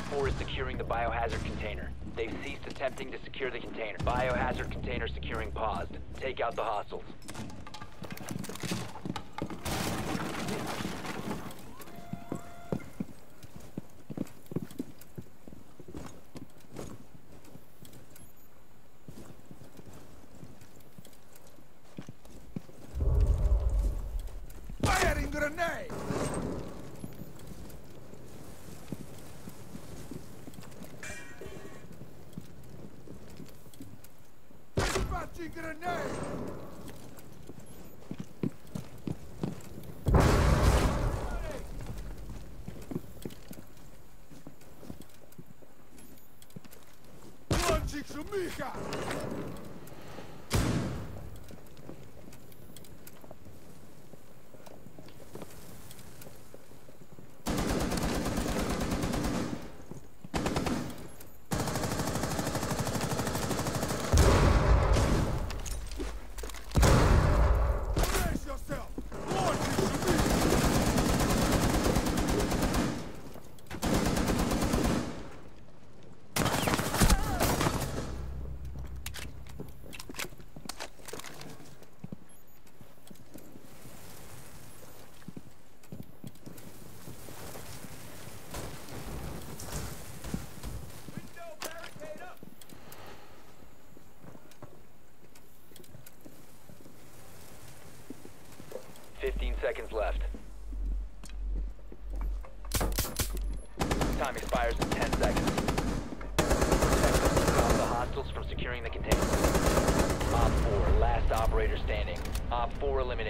4 is securing the biohazard container. They've ceased attempting to secure the container. Biohazard container securing paused. Take out the hostiles. Grenade! Dispatching grenade! Launching Shumikha! 15 seconds left. Time expires in 10 seconds. Stop the hostiles from securing the container. Op 4, last operator standing. Op 4 eliminated.